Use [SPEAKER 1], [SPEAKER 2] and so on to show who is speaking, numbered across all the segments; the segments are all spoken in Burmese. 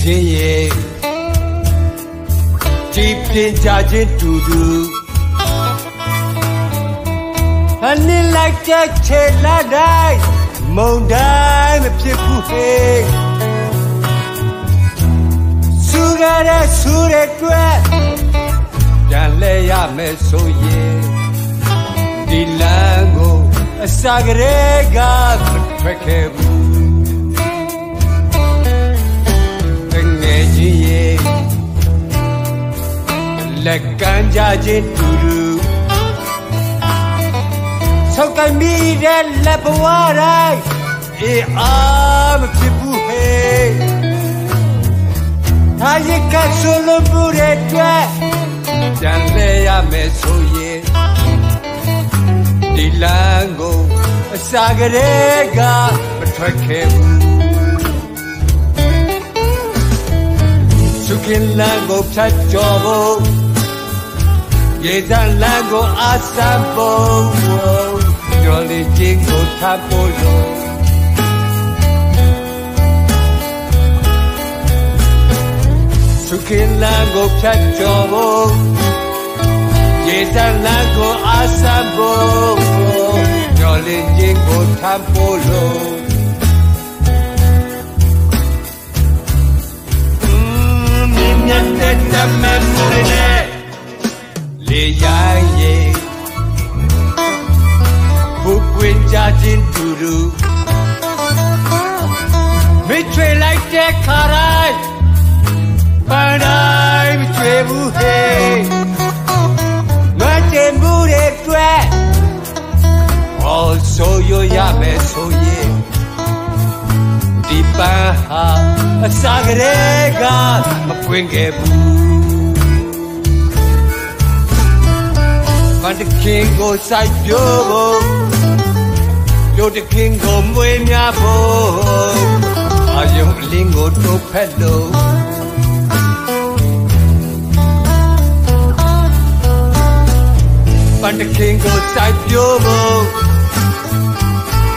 [SPEAKER 1] ငယ်ချင်းရဲ့ကြည်ပြင်းကြခြင်းတူတူအနစ်လိုက်တဲ့ချေလာတိုင်းမုန်တိုင်းမဖြစ်ဘူးဟေးစူရတဲ့စူရတဲ့ပြန်လဲရမယ်ဆိုရင်ဒီလမ်းကိုအစာကလေးကထွက်ခဲ့ဘူး လက်ကမ်းကြခြင်းတူတူဆောက်ကမိတဲ့လက်ဘဝတိုင်းအေးအားမဖြစ်ဘူးဟေးဟာရကဆိုလိုပူတဲ့အတွက်ပြန်လဲရမယ်ဆိုရင်ဒီလမ်းကိုအစာကလေးကမထွက်ခဲ့ဘူးစုခင်လမ်းကိုဖြတ်ကျော်ဖို့ရေစံလမ်းကိုအဆပ်ဖို့ကျော်လေးချင်းကိုထပ်ဖို့လို့စုခင်လမ်းကိုဖြတ်ကျော်ဖို့ ရေစံလမ်းကိုအဆပ်ဖို့ကျော်လေးချင်းကိုထပ်ဖို့လို့မြင်မြတ်တဲ့တမန်တွေနဲ့လေ ရိုင်းရင်ဘုကွင်ကြခြင်းတူတူမိတ်ထွေလိုက်တဲ့ခါတိုင်းပန်းတိုင်းမချွေဘူးဟေးမတင်မှုတွေတွေ့အော်ဆိုရရမယ်ဆိုရင်ဒီပန်းဟာအ န်းတခင်ကိုစိုက်ပြိုးဖို့ပြိုးတခင်ကိုမွေးများဖို့အာယုံအလင်းကိုတိုးဖက်လို့ပန်းတခင်ကိုစိုက်ပြိုးဖို့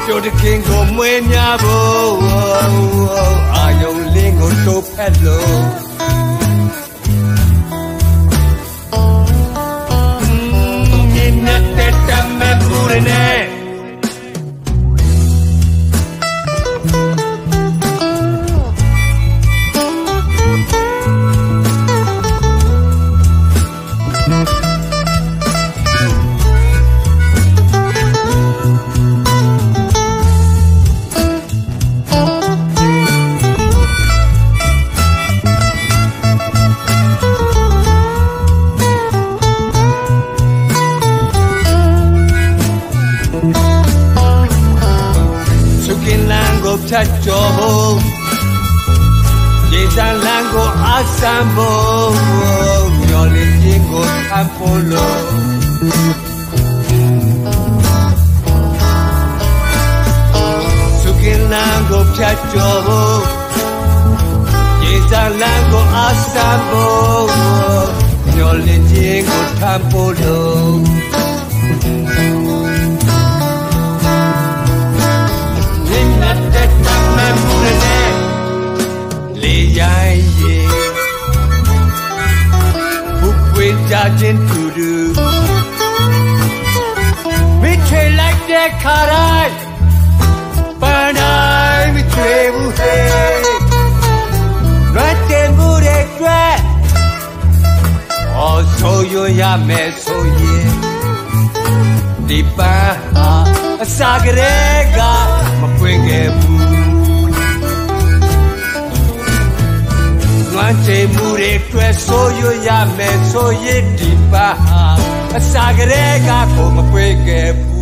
[SPEAKER 1] ပြိုးတခင်ကိုမွေးများဖို့အာယုံလင်းကိုတိုးဖက်လို့ န်းကိုဖြတ်ကျော်ဖို့ရေစံလန်းကိုအဆမ်းဖို့မျော်လင့်ခြင်းကို Sergeant Voodoo. Me tray like the caray, but I me tray buhay. Rante mure kwe, oh soyo ya me soye. Di pa ha sagrega. ရရမယ်ဆိုရဒီပန်းဟာအစာကလေးကကိုမပွင့်ခဲ့ဘူး